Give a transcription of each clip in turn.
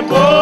Depois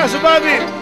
É, o Babi!